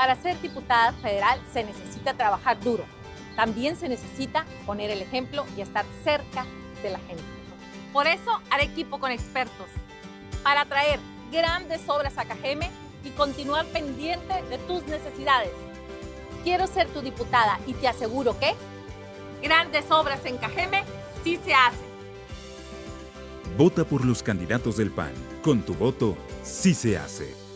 Para ser diputada federal se necesita trabajar duro. También se necesita poner el ejemplo y estar cerca de la gente. Por eso haré equipo con expertos para traer grandes obras a Cajeme y continuar pendiente de tus necesidades. Quiero ser tu diputada y te aseguro que grandes obras en Cajeme sí se hacen. Vota por los candidatos del PAN. Con tu voto, sí se hace.